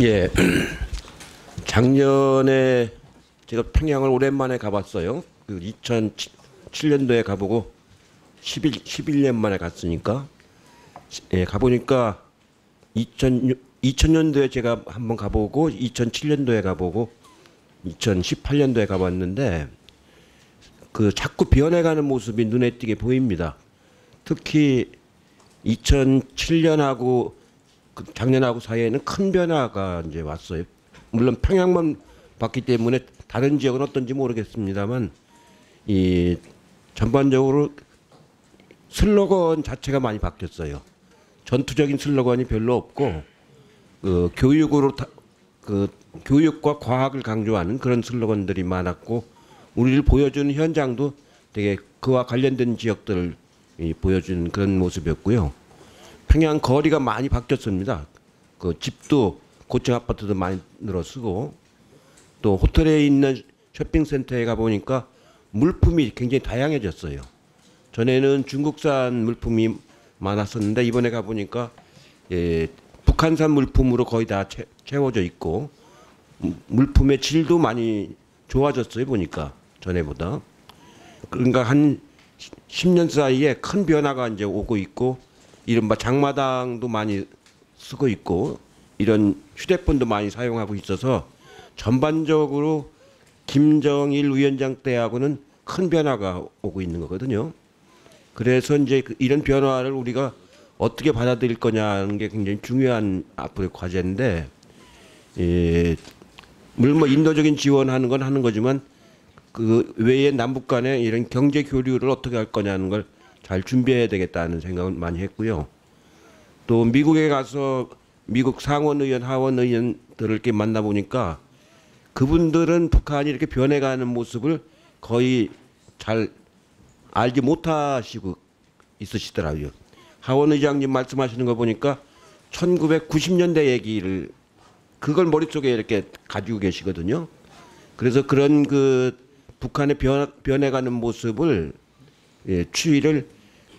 예. 작년에 제가 평양을 오랜만에 가봤어요. 그 2007년도에 가보고 11, 11년 만에 갔으니까 예, 가보니까 2000, 2000년도에 제가 한번 가보고 2007년도에 가보고 2018년도에 가봤는데 그 자꾸 변해가는 모습이 눈에 띄게 보입니다. 특히 2007년하고 그 작년하고 사이에는 큰 변화가 이제 왔어요. 물론 평양만 봤기 때문에 다른 지역은 어떤지 모르겠습니다만 이 전반적으로 슬로건 자체가 많이 바뀌었어요. 전투적인 슬로건이 별로 없고 그 교육으로 다, 그 교육과 과학을 강조하는 그런 슬로건들이 많았고 우리를 보여주는 현장도 되게 그와 관련된 지역들을 이, 보여주는 그런 모습이었고요. 평양 거리가 많이 바뀌었습니다. 그 집도 고층 아파트도 많이 늘어서고 또 호텔에 있는 쇼핑센터에 가 보니까 물품이 굉장히 다양해졌어요. 전에는 중국산 물품이 많았었는데 이번에 가 보니까 예, 북한산 물품으로 거의 다 채, 채워져 있고 음, 물품의 질도 많이 좋아졌어요 보니까 전에보다 그러니까 한 10년 사이에 큰 변화가 이제 오고 있고 이른바 장마당도 많이 쓰고 있고 이런 휴대폰도 많이 사용하고 있어서 전반적으로 김정일 위원장 때하고는 큰 변화가 오고 있는 거거든요. 그래서 이제 그 이런 변화를 우리가 어떻게 받아들일 거냐는 게 굉장히 중요한 앞으로의 과제인데, 예, 물론 뭐 인도적인 지원하는 건 하는 거지만 그 외에 남북 간의 이런 경제 교류를 어떻게 할 거냐는 걸 잘 준비해야 되겠다는 생각을 많이 했고요. 또 미국에 가서 미국 상원 의원, 하원 의원들을 이렇게 만나 보니까 그분들은 북한이 이렇게 변해가는 모습을 거의 잘 알지 못하시고 있으시더라고요. 하원 의장님 말씀하시는 거 보니까 1990년대 얘기를 그걸 머릿속에 이렇게 가지고 계시거든요. 그래서 그런 그 북한의 변, 변해가는 모습을 예, 추이를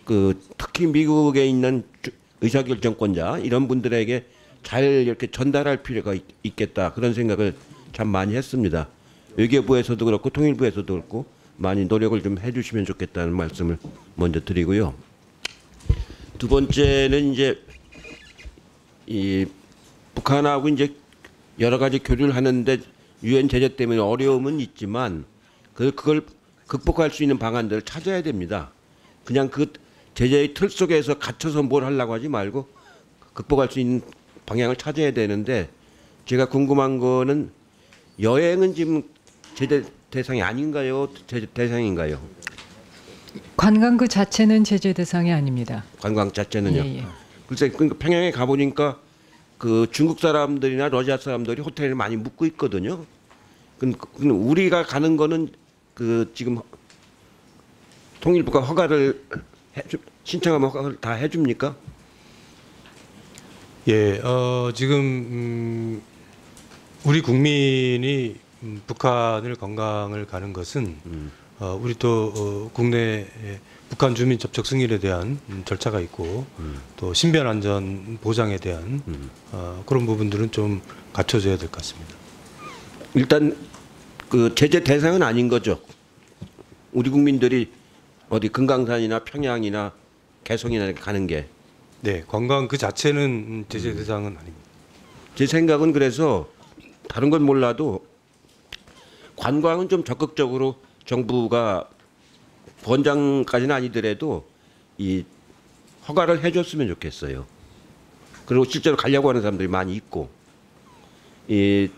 그 특히 미국에 있는 주- 의사결정권자 이런 분들에게 잘 이렇게 전달할 필요가 있, 있겠다 그런 생각을 참 많이 했습니다. 외교부에서도 그렇고 통일부에서도 그렇고 많이 노력을 좀 해주시면 좋겠다는 말씀을 먼저 드리고요. 두 번째는 이제 이 북한하고 이제 여러 가지 교류를 하는데 유엔 제재 때문에 어려움은 있지만 그 그걸 극복할 수 있는 방안들을 찾아야 됩니다. 그냥 그 제재의 틀 속에서 갇혀서 뭘 하려고 하지 말고 극복할 수 있는 방향을 찾아야 되는데 제가 궁금한 거는 여행은 지금 제재 대상이 아닌가요? 제재 대상인가요? 관광 그 자체는 제재 대상이 아닙니다. 관광 자체는요. 예, 예. 글쎄 그러니까 평양에 가 보니까 그 중국 사람들이나 러시아 사람들이 호텔에 많이 묵고 있거든요. 근데 근데 우리가 가는 거는 그 지금 통일부가 허가를 해주, 신청하면 허가를 다 해줍니까? 예, 어, 지금 음, 우리 국민이 음, 북한을 관광을 가는 것은 어, 우리 또 어, 국내 북한 주민 접촉 승인에 대한 음, 절차가 있고 또 신변 안전 보장에 대한 어, 그런 부분들은 좀 갖춰져야 될 것 같습니다. 일단 그 제재 대상은 아닌 거죠. 우리 국민들이 어디 금강산이나 평양이나 개성이나 가는 게제 네, 관광 그 자체는 음, 제재 대상은 아닙니다. 생각은 그래서 다른 건 몰라도 관광은 좀 적극적으로 정부가 권장까지는 아니더라도 이 허가를 해줬으면 좋겠어요. 그리고 실제로 가려고 하는 사람들이 많이 있고 이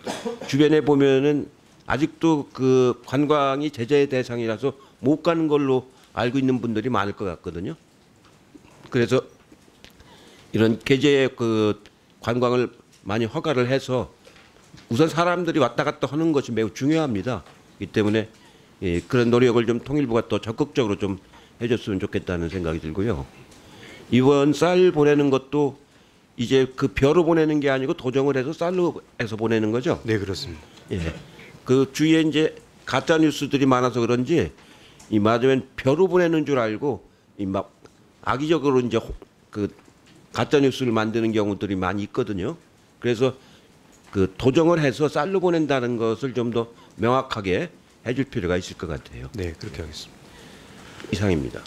주변에 보면은 아직도 그 관광이 제재 대상이라서 못 가는 걸로 알고 있는 분들이 많을 것 같거든요. 그래서 이런 계제의 그 관광을 많이 허가를 해서 우선 사람들이 왔다 갔다 하는 것이 매우 중요합니다. 이 때문에 예, 그런 노력을 좀 통일부가 더 적극적으로 좀 해줬으면 좋겠다는 생각이 들고요. 이번 쌀 보내는 것도 이제 그 벼로 보내는 게 아니고 도정을 해서 쌀로 해서 보내는 거죠. 네, 그렇습니다. 예. 그 주위에 이제 가짜 뉴스들이 많아서 그런지 이 맞으면 벼로 보내는 줄 알고 이 막 악의적으로 이제 호- 그 가짜 뉴스를 만드는 경우들이 많이 있거든요. 그래서 그 도정을 해서 쌀로 보낸다는 것을 좀 더 명확하게 해줄 필요가 있을 것 같아요. 네, 그렇게 하겠습니다. 이상입니다.